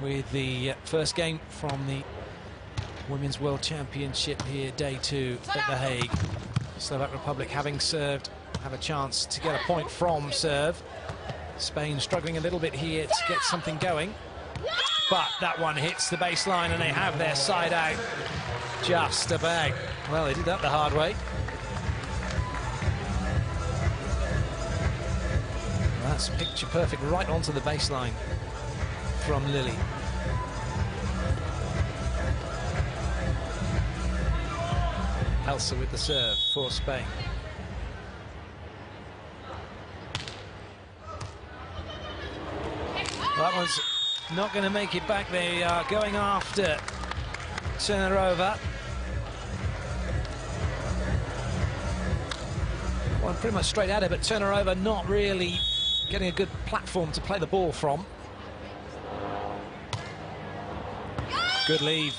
with the first game from the Women's World Championship here, day two at The Hague. Slovak Republic having served, have a chance to get a point from serve. Spain struggling a little bit here to get something going. But that one hits the baseline and they have their side out just a bag. Well, they did that the hard way. That's picture perfect right onto the baseline from Lily. Elsa with the serve for Spain. That one's not going to make it back. They are going after Turnerova. Well, pretty much straight at it, but Turnerova not really getting a good platform to play the ball from. Good leave.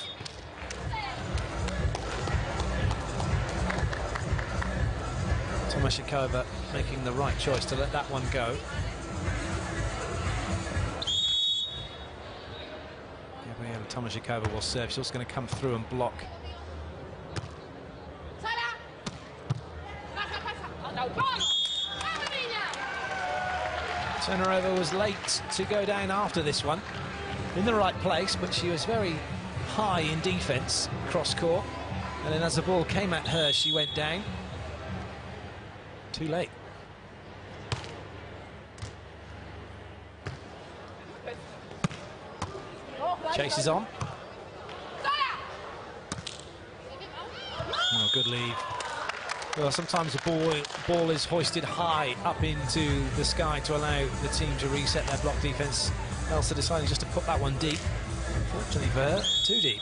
Tomasekova making the right choice to let that one go. Gabriela Tomasekova will serve. She's also going to come through and block. Turnerova was late to go down after this one. In the right place, but she was very high in defence, cross court. And then as the ball came at her, she went down. Too late. Chase is on. Oh, good lead. Well, sometimes the ball, ball is hoisted high up into the sky to allow the team to reset their block defence. Elsa deciding just to put that one deep. Too deep.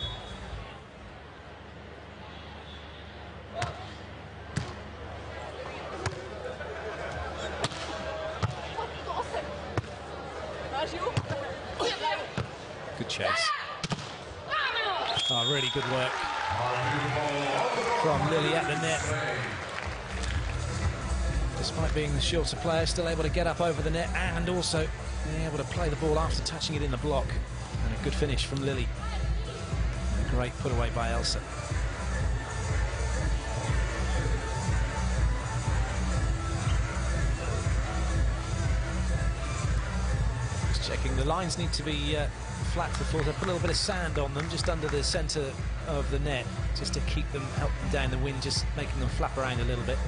Good chase. Oh, really good work from Lily at the net. Despite being the shorter player, still able to get up over the net and also being able to play the ball after touching it in the block. And a good finish from Lily. A great put away by Elsa. Just checking, the lines need to be uh, flat before they put a little bit of sand on them just under the centre of the net just to keep them, help them down the wind, just making them flap around a little bit.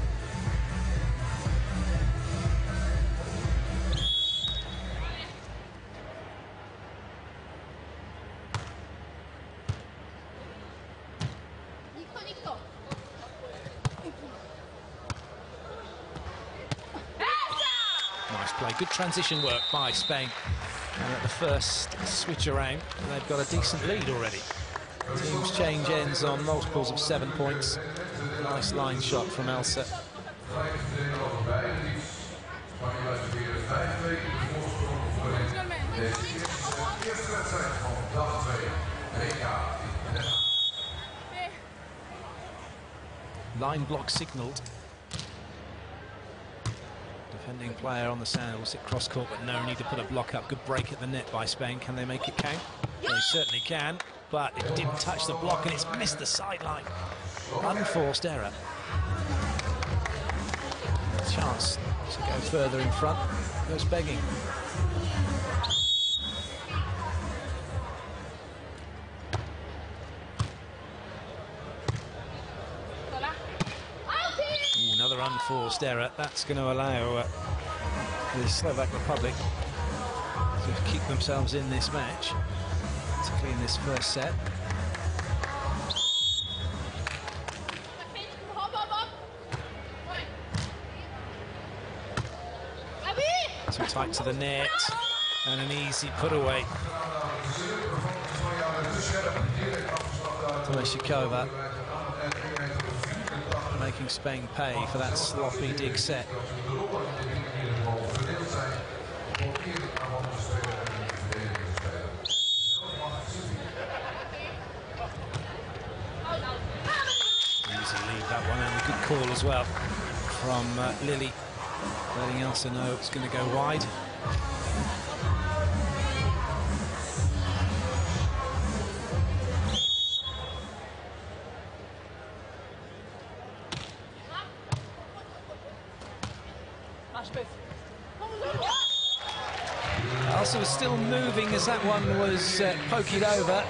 Transition work by Spain. And at the first switch around, they've got a decent lead already. Teams change ends on multiples of seven points. Nice line shot from Elsa. Line block signalled. Defending player on the sand will sit cross court, but no need to put a block up. Good break at the net by Spain. Can they make it count? They certainly can, but it didn't touch the block and it's missed the sideline. Unforced error. Chance to go further in front. Goes begging. Unforced error. That's going to allow uh, the Slovak Republic to keep themselves in this match, particularly in this first set. Too tight to the net, and an easy put away. Tomasekova making Spain pay for that sloppy dig set. Easy lead that one, and a good call as well from uh, Lily, letting Elsa know it's going to go wide. As that one was uh, poked over.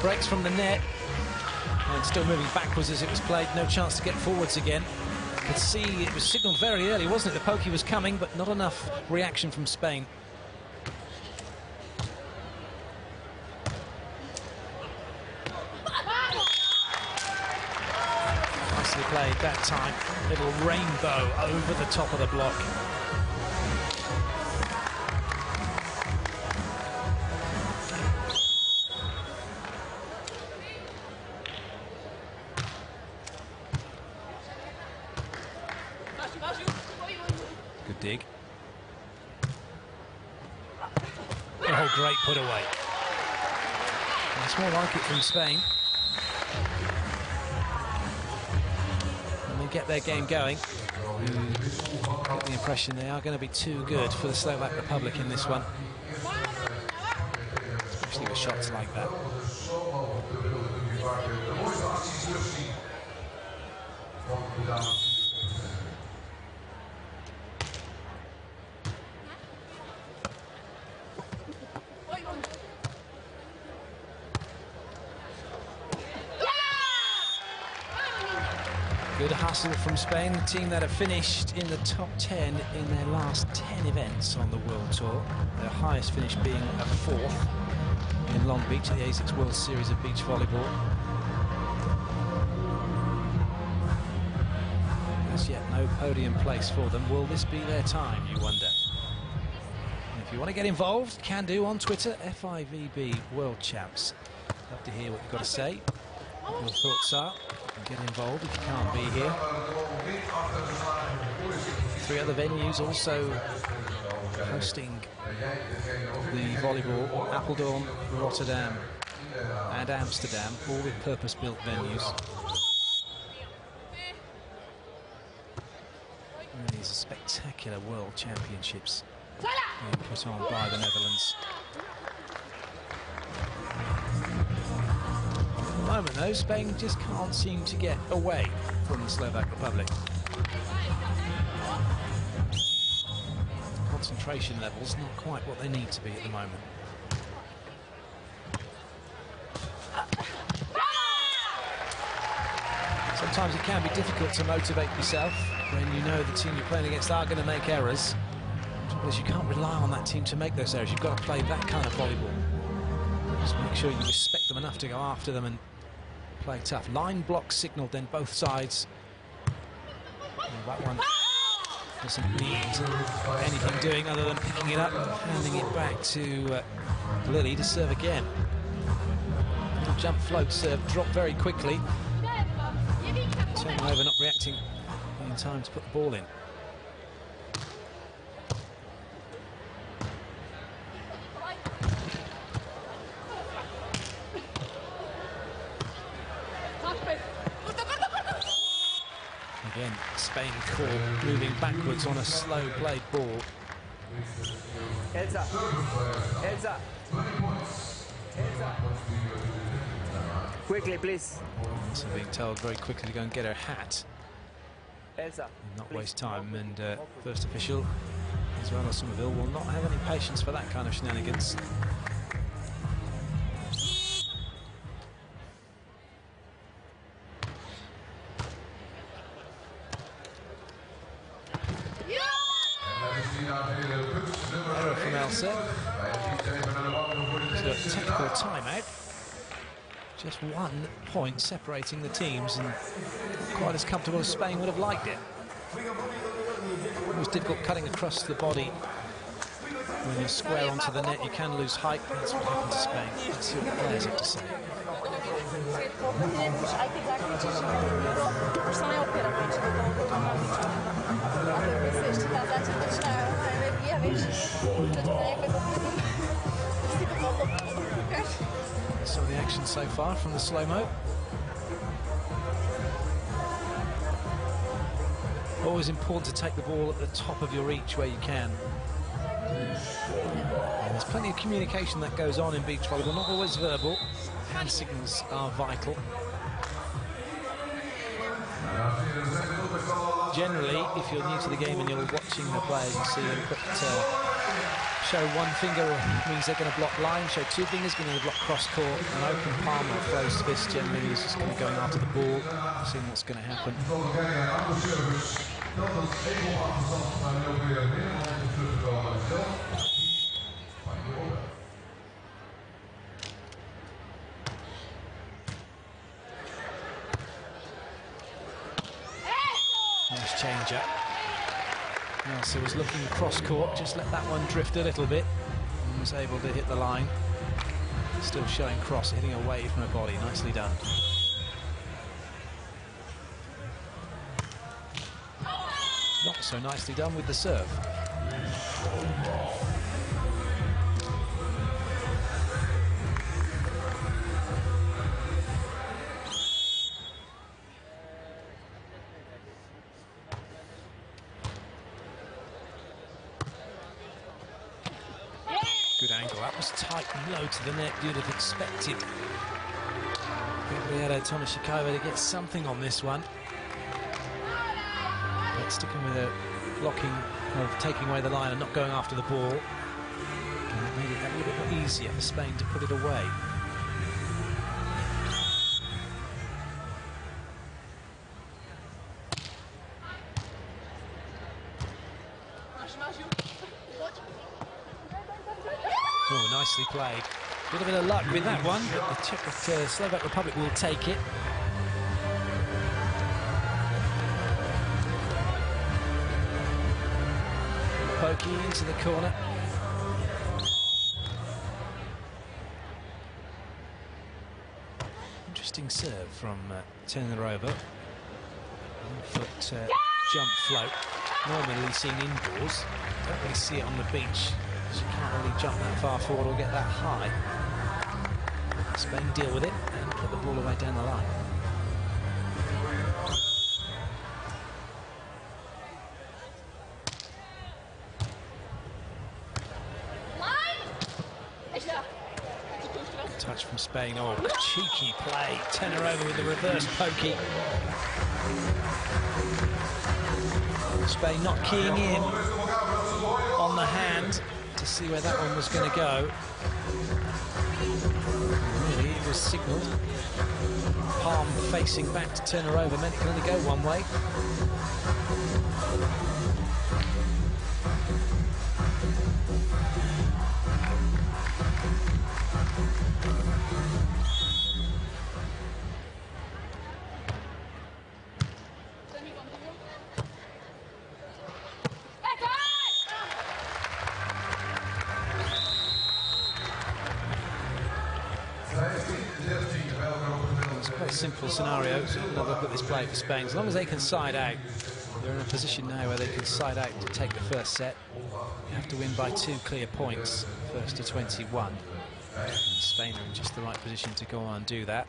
Breaks from the net. And still moving backwards as it was played. No chance to get forwards again. Could see it was signalled very early, wasn't it? The pokey was coming, but not enough reaction from Spain. Nicely played that time. Little rainbow over the top of the block. Spain. And they get their game going. Get the impression they are going to be too good for the Slovak Republic in this one. Especially with shots like that. Good hustle from Spain, the team that have finished in the top 10 in their last 10 events on the World Tour. Their highest finish being a fourth in Long Beach at the ASICS World Series of Beach Volleyball. As yet no podium place for them. Will this be their time, you wonder? And if you want to get involved, can do on Twitter, FIVB World Champs. Love to hear what you've got to say, what your thoughts are get involved if you can't be here. Three other venues also hosting the volleyball, Apeldoorn, Rotterdam and Amsterdam, all with purpose-built venues. And these are spectacular World Championships put on by the Netherlands. moment, though, Spain just can't seem to get away from the Slovak Republic. Concentration levels not quite what they need to be at the moment. Sometimes it can be difficult to motivate yourself when you know the team you're playing against are going to make errors. Because you can't rely on that team to make those errors. You've got to play that kind of volleyball. Just make sure you respect them enough to go after them and play tough. Line block signalled then both sides. And that one doesn't need anything doing other than picking it up and handing it back to uh, Lily to serve again. Little jump float serve, drop very quickly. Turnerova, not reacting in time to put the ball in. Again, Spain caught moving backwards on a slow played ball. Elsa. Elsa. Elsa. Quickly, please. So being told very quickly to go and get her hat Elsa. and not please. waste time. And uh, first official, as well as Somerville, will not have any patience for that kind of shenanigans. One point separating the teams and quite as comfortable as Spain would have liked it. It was difficult cutting across the body. When you square onto the net, you can lose height. That's what happened to Spain. What the players have to say. Some of the action so far from the slow-mo. Always important to take the ball at the top of your reach where you can. And there's plenty of communication that goes on in beach volleyball, not always verbal. Hand signals are vital. Generally, if you're new to the game and you're watching the players, you see them put uh, show one finger means they're going to block line, show two fingers means they're going to block cross court, an open palm or closed fist generally means just going to going after the ball, seeing what's going to happen. Nice change up. Cross court, just let that one drift a little bit and was able to hit the line. Still showing cross, hitting away from her body. Nicely done. Not so nicely done with the serve. Tight low to the net. You'd have expected Gabriela Tomasekova to get something on this one. But sticking with a blocking of taking away the line and not going after the ball. And it made it a little bit easier for Spain to put it away. Little bit of luck with that one, but the Czech uh, Slovak Republic will take it. Pokey into the corner. Interesting serve from uh, Turnerova. One foot uh, jump float. Normally seen indoors. Don't really see it on the beach. She can't really jump that far forward or get that high. Spain deal with it and put the ball away down the line. Touch from Spain. Oh, cheeky play. Turnerova with the reverse pokey. Spain not keying in on the hand to see where that one was going to go. Was signalled. Palm facing back to turn her over meant it can only go one way. Spain. As long as they can side out, they're in a position now where they can side out to take the first set. You have to win by two clear points, first to 21. And Spain are in just the right position to go on and do that. That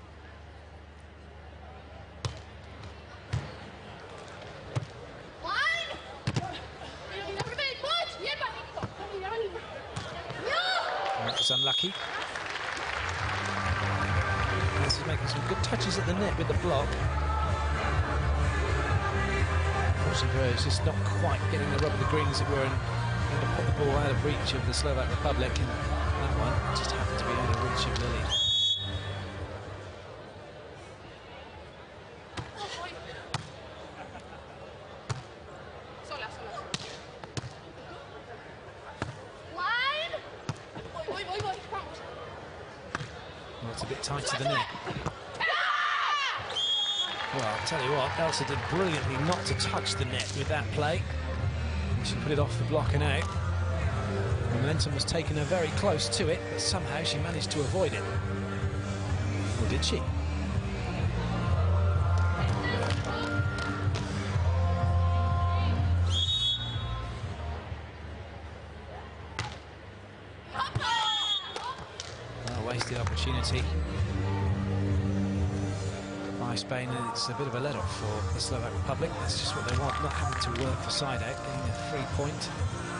reach of the Slovak Republic. And that one just happened to be out of reach of Lily. Well, it's a bit tight to the net. Well, I'll tell you what, Elsa did brilliantly not to touch the net with that play. She put it off the block and out. Momentum was taking her very close to it, but somehow she managed to avoid it. Or did she? Opportunity by Spain. It's a bit of a let-off for the Slovak Republic. That's just what they want, not having to work for side out, getting a free point. And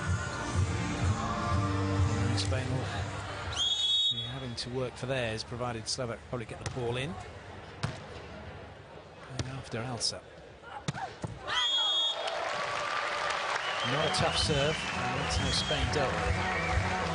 Spain will be having to work for theirs, provided Slovak Republic get the ball in. Going after Elsa. Not a tough serve. and That's how Spain dealt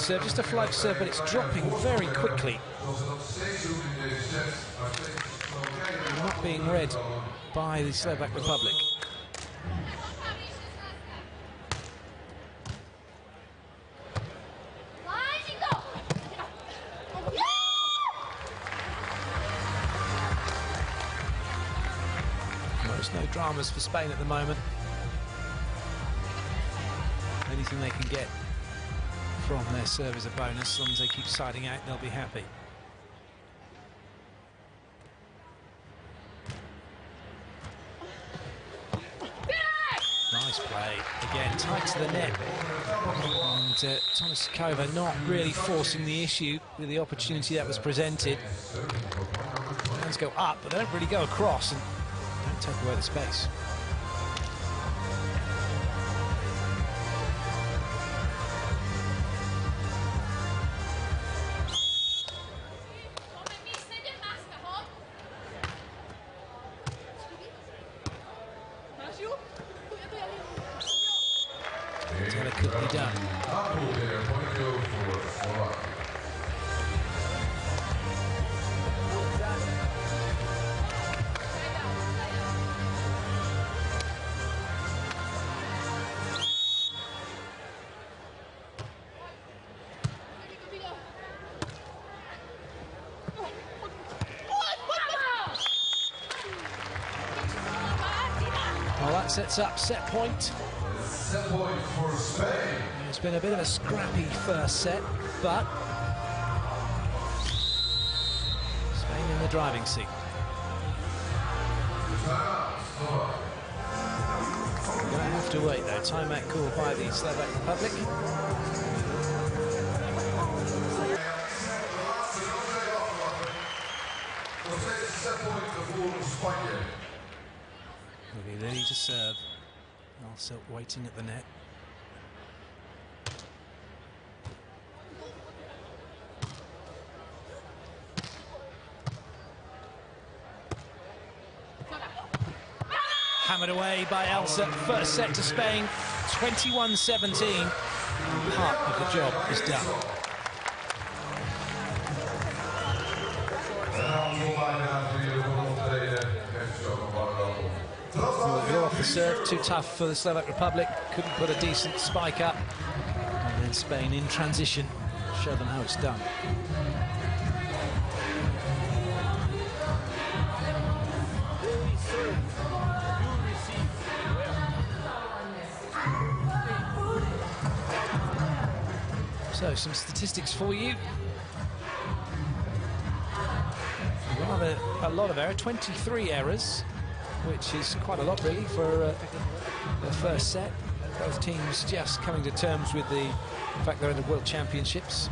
serve. Uh, just a float serve, but it's dropping very quickly. Not being read by the Slovak Republic. There's no dramas for Spain at the moment. Anything they can get from their serve is a bonus. As long as they keep siding out, they'll be happy. Nice play. Again, tight to the net. And uh, Tomasekova not really forcing the issue with the opportunity that was presented. Hands go up, but they don't really go across and don't take away the space. Sets up set point. It's been a bit of a scrappy first set, but Spain in the driving seat. We're going to have to wait though. Timeout called by the Slovak Republic. Will be ready to serve. Also waiting at the net. Hammered away by Elsa. First set to Spain, 21-17. Part of the job is done. Serve, too tough for the Slovak Republic. Couldn't put a decent spike up. And then Spain in transition. Show them how it's done. So, some statistics for you. Rather a lot of error, 23 errors, which is quite a lot really for uh, the first set. Both teams just coming to terms with the fact they're in the World Championships.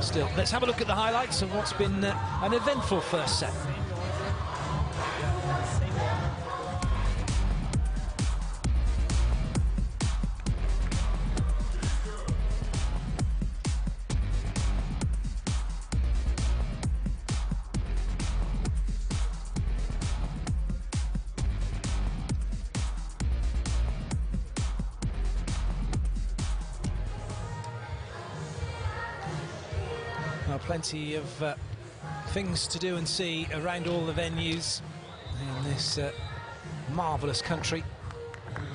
Still, let's have a look at the highlights of what's been uh, an eventful first set. Uh, things to do and see around all the venues in this uh, marvellous country.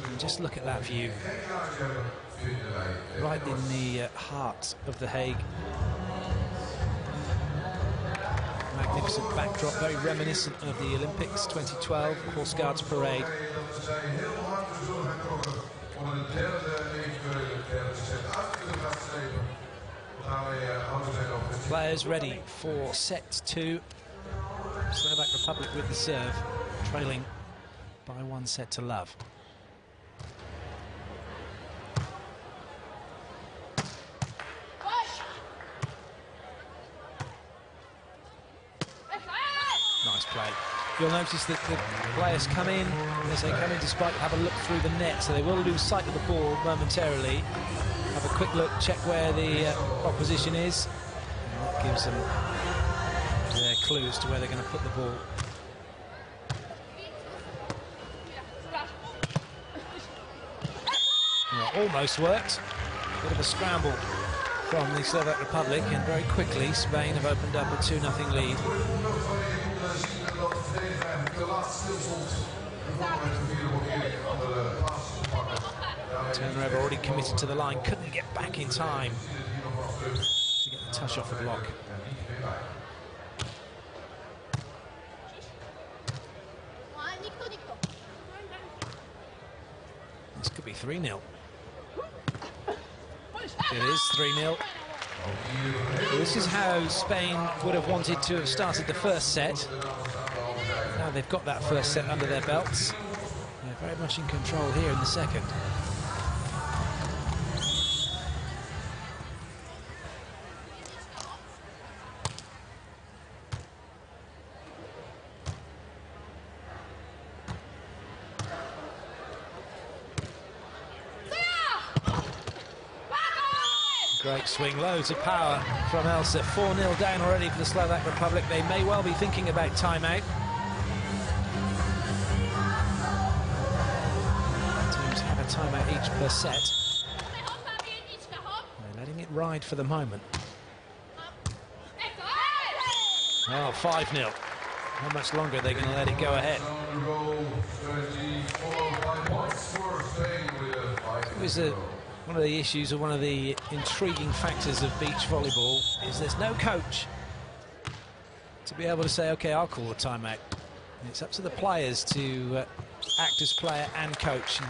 And just look at that view. Right in the uh, heart of The Hague. Magnificent backdrop, very reminiscent of the Olympics 2012, Horse Guards Parade. Players ready for set two. Slovak Republic with the serve, trailing by one set to love. Nice play. You'll notice that the players come in, as they come in despite have a look through the net, so they will lose sight of the ball momentarily. Have a quick look, check where the uh, opposition is. Gives them their clues to where they're going to put the ball. Well, almost worked. Bit of a scramble from the Slovak Republic, and very quickly Spain have opened up a 2 0 lead. Turner already committed to the line, couldn't get back in time touch off the block. This could be 3 0. It is 3 0. This is how Spain would have wanted to have started the first set. Now they've got that first set under their belts. They're very much in control here in the second. Great swing, loads of power from Elsa. 4-0 down already for the Slovak Republic. They may well be thinking about timeout. Teams have a timeout each per set. They're letting it ride for the moment. Oh, 5-0. How much longer are they going to let it go ahead? It was a one of the issues or one of the intriguing factors of beach volleyball is there's no coach to be able to say, okay, I'll call the timeout. And it's up to the players to uh, act as player and coach and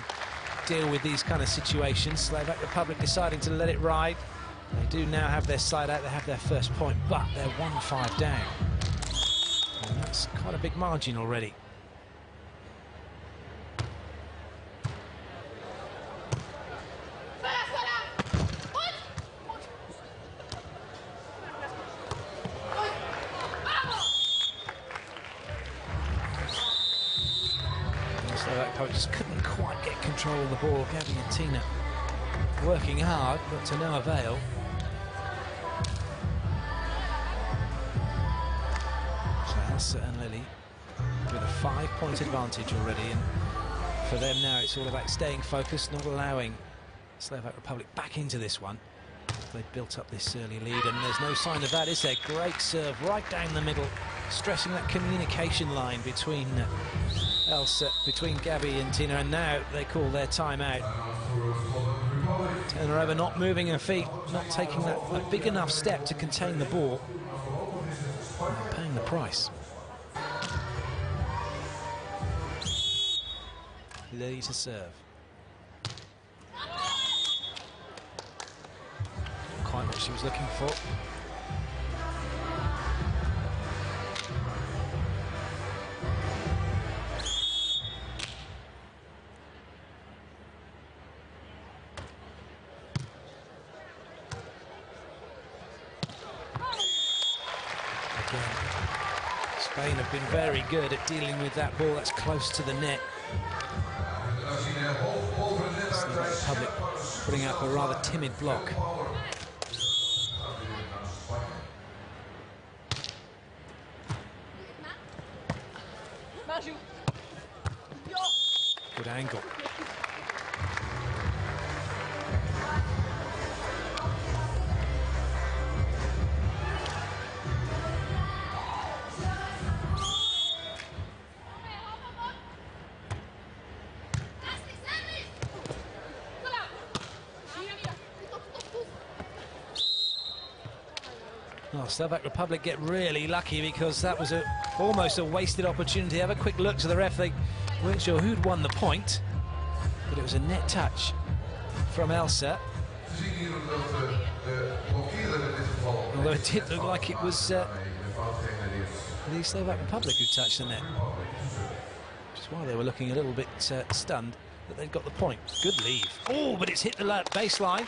deal with these kind of situations. Slovak Republic deciding to let it ride. They do now have their side out, they have their first point, but they're 1-5 down. And that's quite a big margin already. just couldn't quite get control of the working hard, but to no avail. Elsa and Lily with a five-point advantage already, and for them now it's all about staying focused, not allowing Slovak Republic back into this one. They've built up this early lead, and there's no sign of that, is there? Great serve right down the middle, stressing that communication line between uh, Elsa, uh, between Gabby and Tina, and now they call their timeout. Turner not moving her feet, not taking that big enough step to contain the ball. Paying the price. Lily to serve. Quite what she was looking for. Good at dealing with that ball that's close to the net. the Republic putting up a rather timid block. Oh, Slovak Republic get really lucky because that was a, almost a wasted opportunity. Have a quick look to the ref. They weren't sure who'd won the point, but it was a net touch from Elsa. Although it did look like it was uh, the Slovak Republic who touched the net. Which is why they were looking a little bit uh, stunned that they'd got the point. Good leave. Oh, but it's hit the baseline.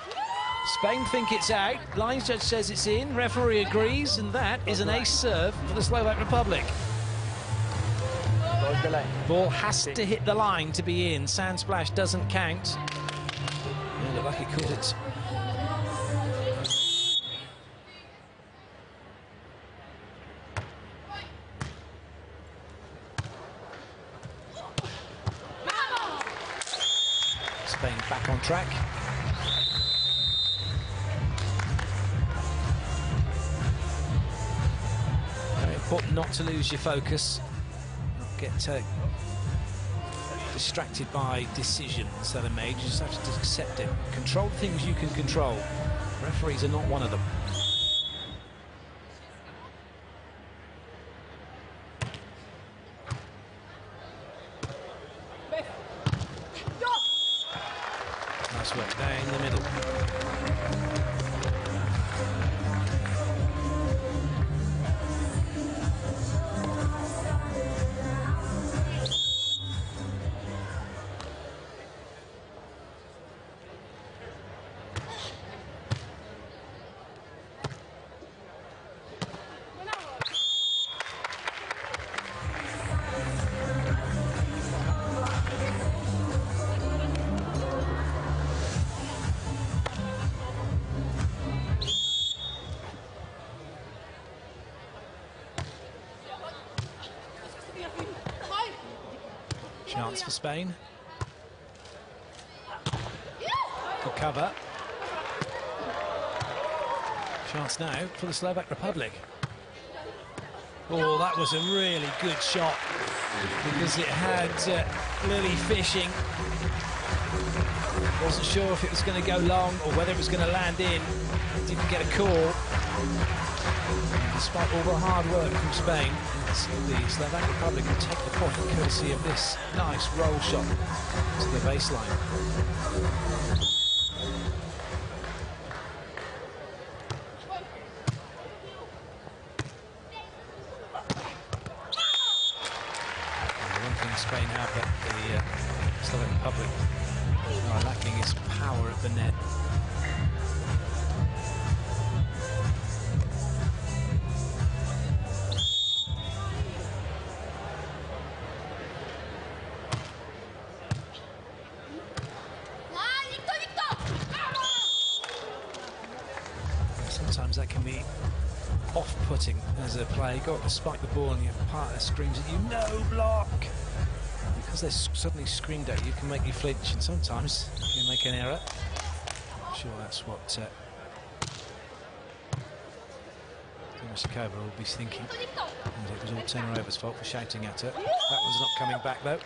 Spain think it's out. Lines judge says it's in. Referee agrees, and that is an ace serve for the Slovak Republic. Ball has to hit the line to be in. Sand splash doesn't count. Looked like caught it. Important not to lose your focus, not get uh, distracted by decisions that are made. You just have to accept it. Control things you can control. Referees are not one of them. Chance for Spain. Good cover. Chance now for the Slovak Republic. Oh, that was a really good shot because it had uh, Lily fishing. Wasn't sure if it was going to go long or whether it was going to land in. Didn't get a call. Despite all the hard work from Spain, it's the Slovak Republic will take the point courtesy of this nice roll shot to the baseline. Spike the ball and your partner screams at you, no block! Because they're suddenly screamed at you, can make you flinch, and sometimes you make an error. I'm sure that's what uh, Tomasekova will be thinking. And it was all Turnerova's fault for shouting at her. That one's not coming back, though.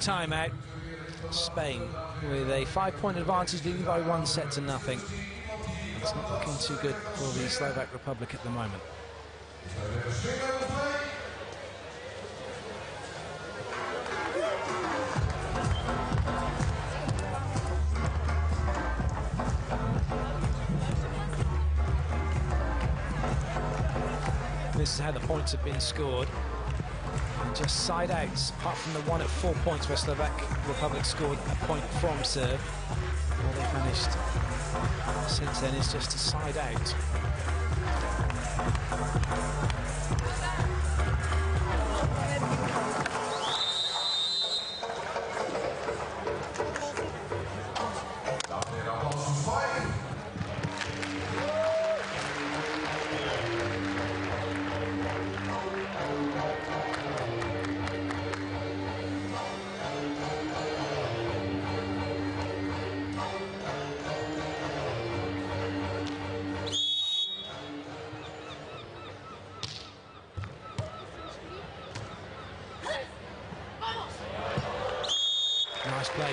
Timeout, Spain with a five-point advantage, leading by one set to nothing. It's not looking too good for the Slovak Republic at the moment. This is how the points have been scored. Just side outs, apart from the one at four points where Slovak Republic scored a point from serve. All they've managed since then is just to side out.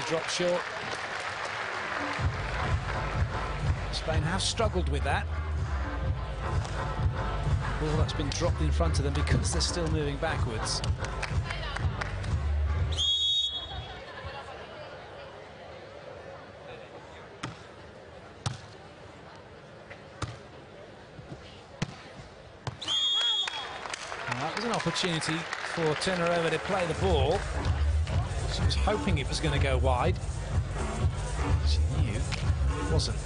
drop short. Spain have struggled with that. All that's been dropped in front of them because they're still moving backwards. That was an opportunity for Turnerova to play the ball. Was hoping it was going to go wide. She knew it wasn't.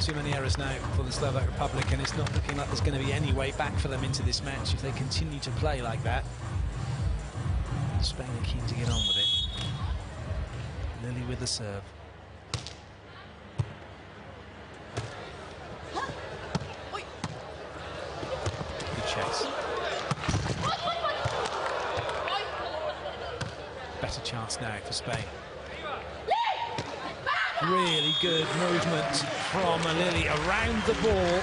Too many errors now for the Slovak Republic, and it's not looking like there's going to be any way back for them into this match if they continue to play like that. Spain are keen to get on with it. With the serve. Good chase. Better chance now for Spain. Really good movement from Lily around the ball.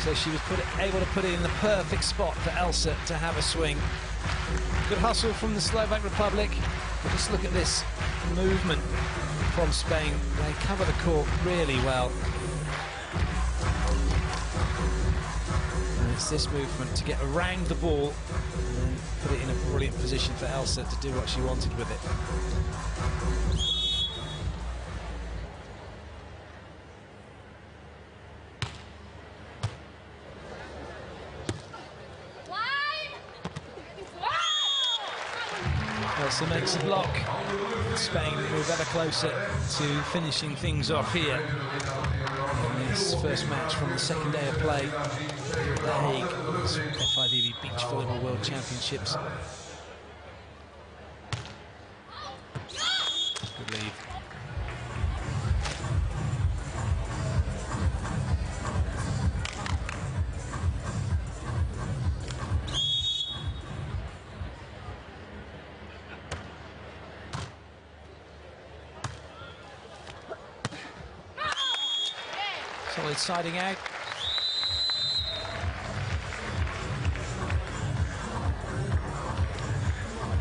So she was put able to put it in the perfect spot for Elsa to have a swing. Good hustle from the Slovak Republic. Just look at this movement from Spain. They cover the court really well. And it's this movement to get around the ball and put it in a brilliant position for Elsa to do what she wanted with it. Elsa makes a block. Spain move ever closer to finishing things off here. In this first match from the second day of play, at The Hague, FIVB Beach Volleyball World Championships.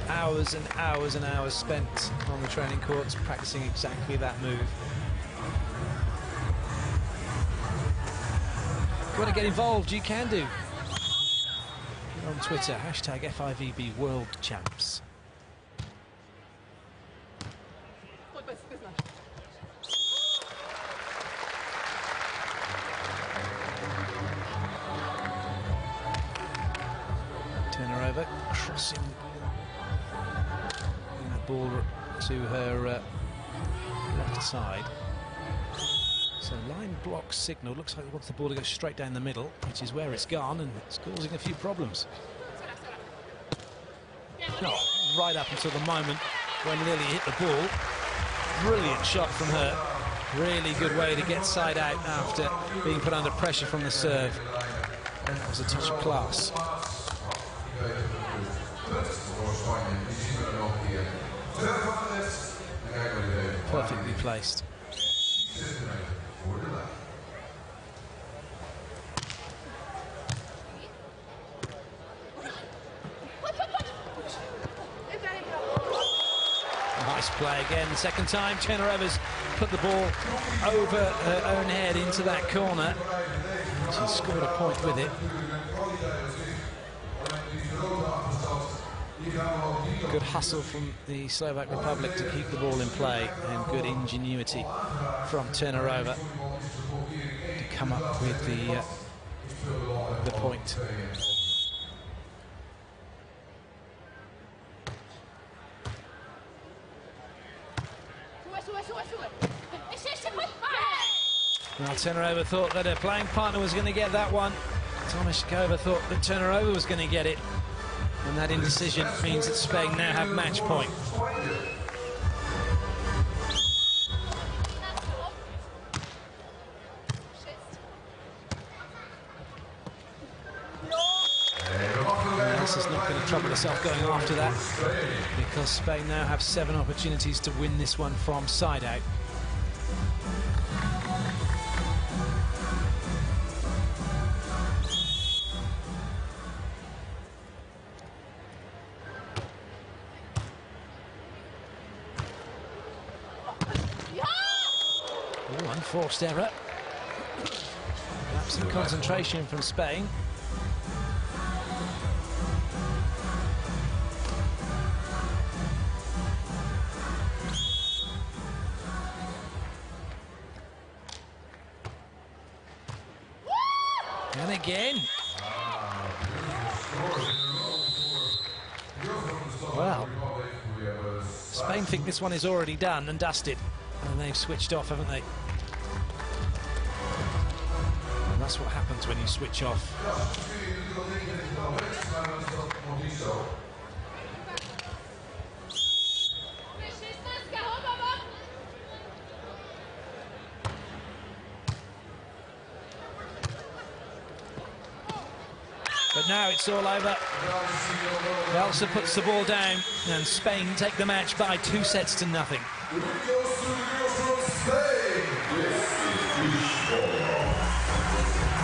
Hours and hours and hours spent on the training courts practicing exactly that move. If you want to get involved, you can do. on Twitter, hashtag FIVB World Champs. Crossing the ball to her uh, left side. So line block signal, looks like it wants the ball to go straight down the middle, which is where it's gone, and it's causing a few problems. Oh, right up until the moment when Lily hit the ball. Brilliant shot from her. Really good way to get side out after being put under pressure from the serve. That was a touch of class. Perfectly placed. Nice play again. Second time, Turnerova's put the ball over her own head into that corner. She scored a point with it. Good hustle from the Slovak Republic to keep the ball in play and good ingenuity from Turnerova to come up with the, uh, the point. Now Turnerova thought that her playing partner was going to get that one. Tomasekova thought that Turnerova was going to get it. And that indecision means that Spain now have match point. is not going to trouble herself going after that because Spain now have seven opportunities to win this one from side out. first error. Perhaps some concentration from Spain. And again. Well, Spain think this one is already done and dusted. And they've switched off, haven't they? That's what happens when you switch off. But now it's all over. Velsa puts the ball down, and Spain take the match by two sets to nothing.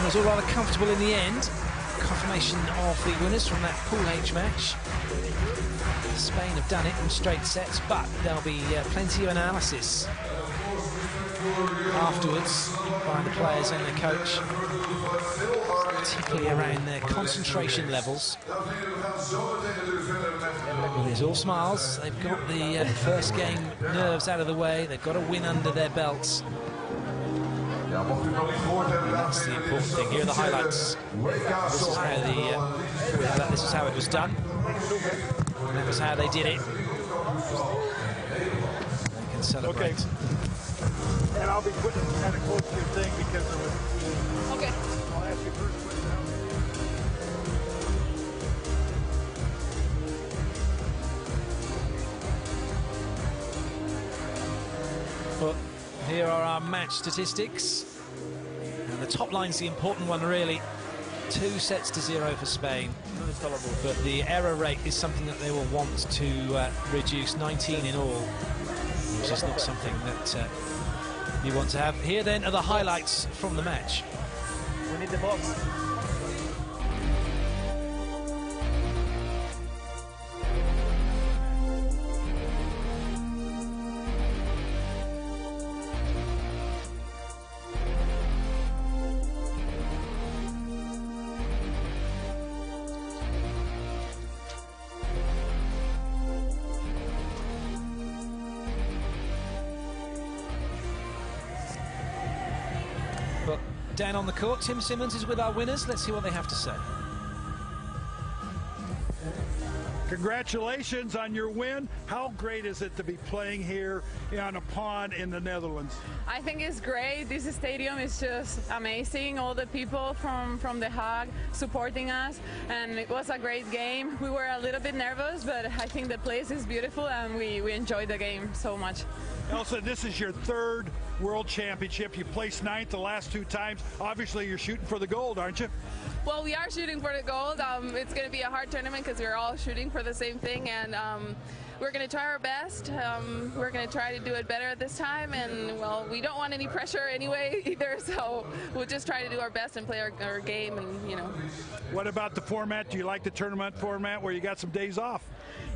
Was all rather comfortable in the end. Confirmation of the winners from that Pool H match. Spain have done it in straight sets, but there'll be uh, plenty of analysis afterwards by the players and the coach, particularly around their concentration levels. Well, it's all smiles. They've got the uh, first game nerves out of the way. They've got a win under their belts. That's the important thing. Here are the highlights. This is how the uh, this is how it was done. That was how they did it. They can celebrate. Okay. And I'll be putting it kind of close to your thing because of it. Okay. Here are our match statistics. And the top line's the important one, really. Two sets to zero for Spain. But the error rate is something that they will want to uh, reduce, 19 in all, which is not something that uh, you want to have. Here then are the highlights from the match. We need the box. Down on the court, Tim Simmons is with our winners. Let's see what they have to say. Congratulations on your win. How great is it to be playing here on a pond in the Netherlands? I think it's great. This stadium is just amazing. All the people from, from The Hague supporting us, and it was a great game. We were a little bit nervous, but I think the place is beautiful, and we, we enjoyed the game so much. Elsa, this is your third World Championship. You placed ninth the last two times. Obviously, you're shooting for the gold, aren't you? Well, we are shooting for the gold. Um, it's going to be a hard tournament because we're all shooting for the same thing, and um, we're going to try our best. Um, we're going to try to do it better this time, and well, we don't want any pressure anyway either, so we'll just try to do our best and play our, our game, and you know. What about the format? Do you like the tournament format where you got some days off?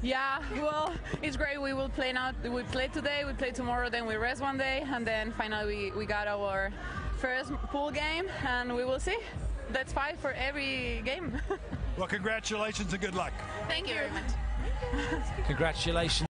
Yeah, well, it's great. We will play now. We play today, we play tomorrow, then we rest one day, and then finally we, we got our first pool game, and we will see. That's five for every game. Well, congratulations and good luck. Thank you very much. Congratulations.